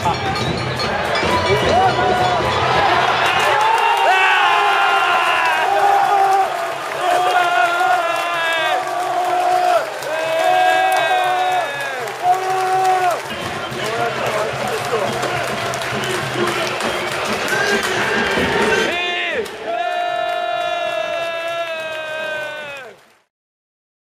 哈哈哈哈